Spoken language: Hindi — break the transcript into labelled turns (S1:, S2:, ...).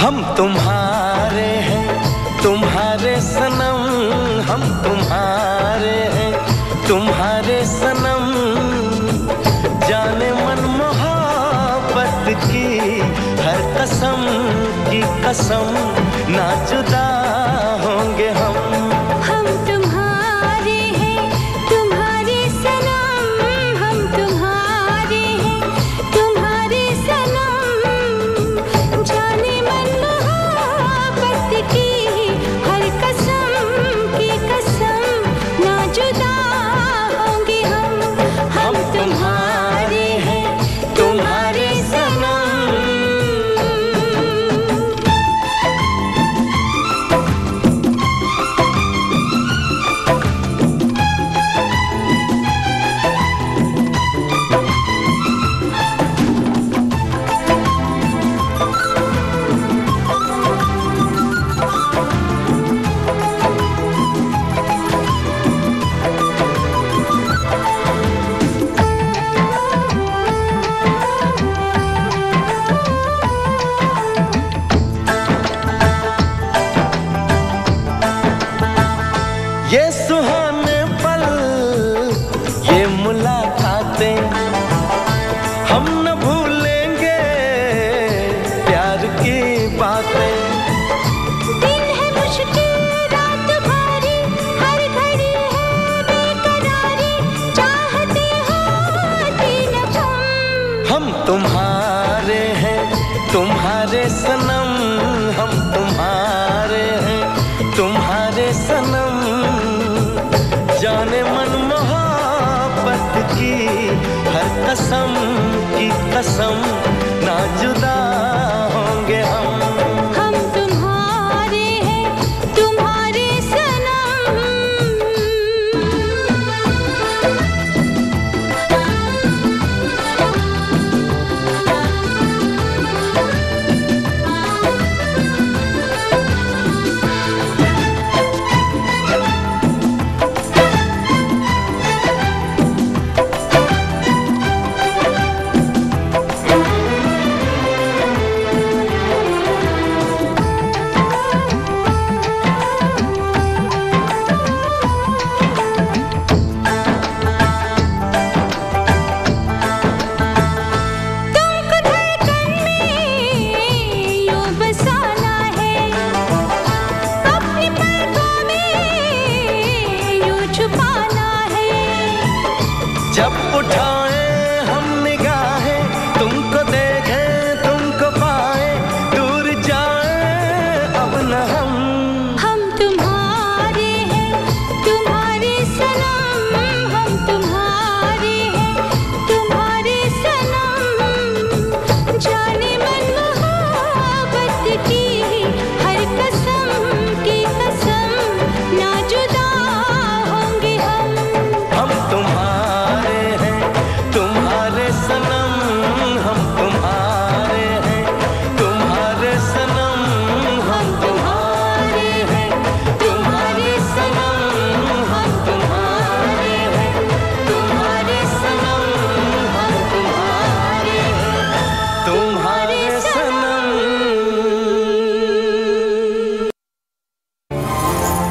S1: हम
S2: तुम्हारे हैं, तुम्हारे सनम, हम तुम्हारे हैं, तुम्हारे सनम। जाने मन मोहब्बत की हर कसम की कसम ना जुदा तुम्हारे सनम
S1: हम तुम्हारे हैं, तुम्हारे सनम। जाने मन मोहब्बत की हर कसम की कसम ना जुदा जब उठा